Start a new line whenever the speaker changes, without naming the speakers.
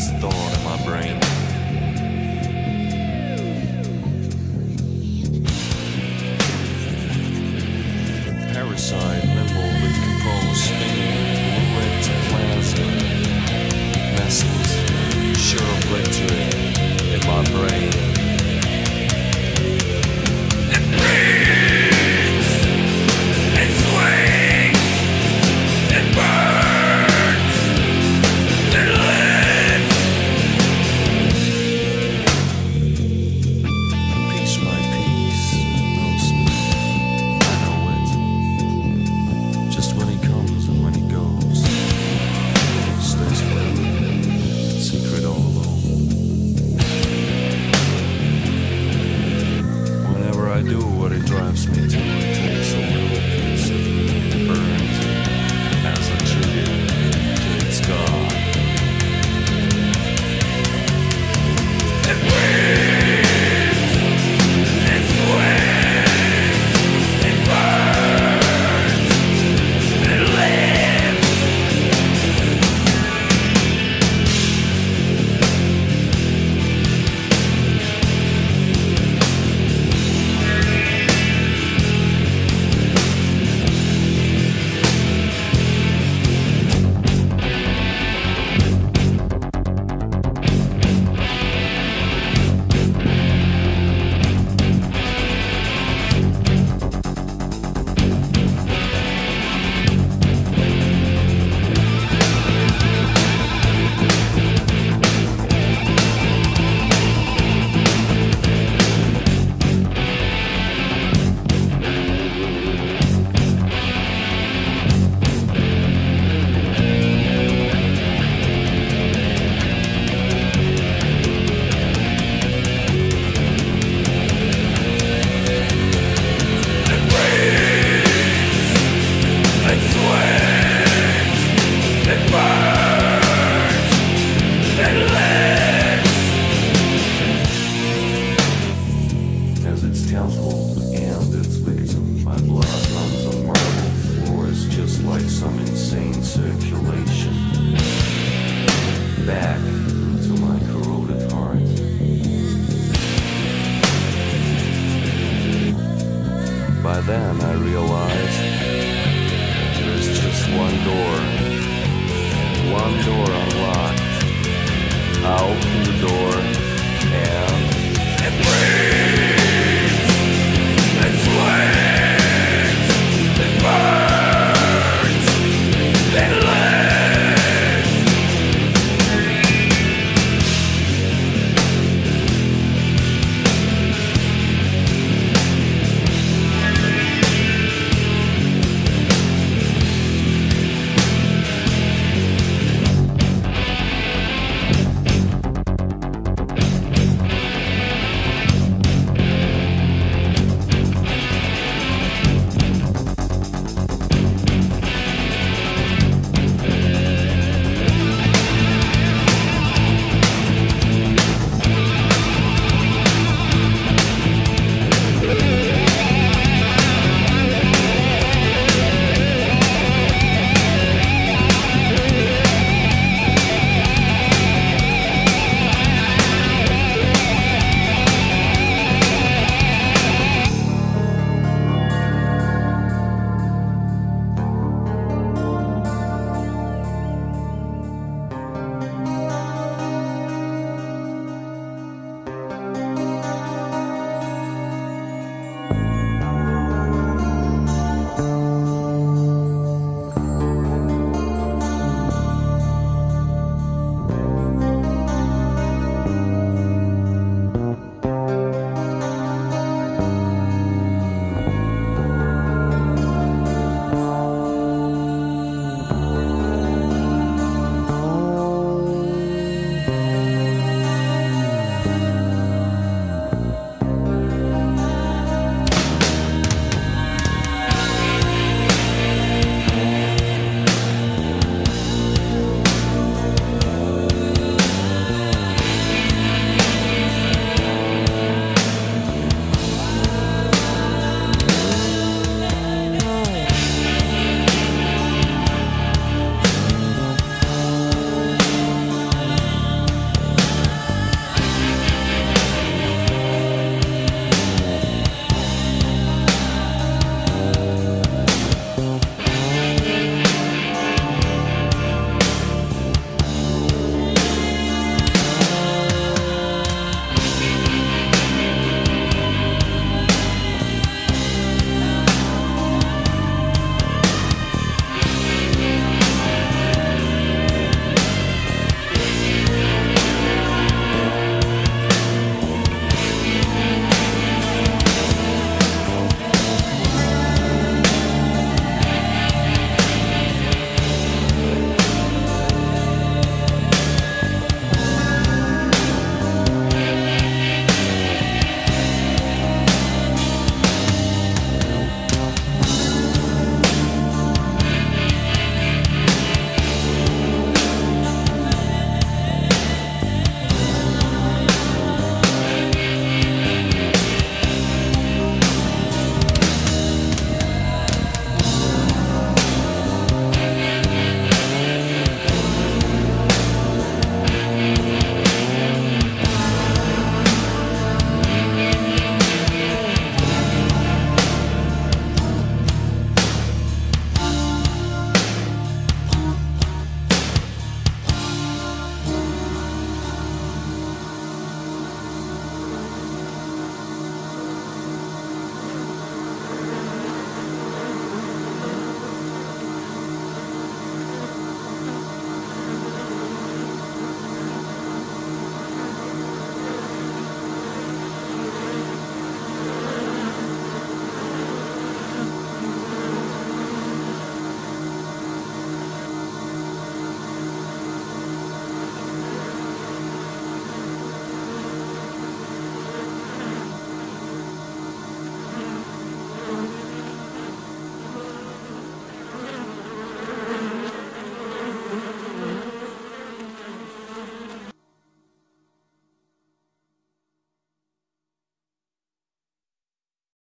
was thorn in my brain. Parasite, nimble with control, spinning, fluid plasma, messless, sure of blade time I realized there's just one door. One door unlocked. I open the door and... And breathe!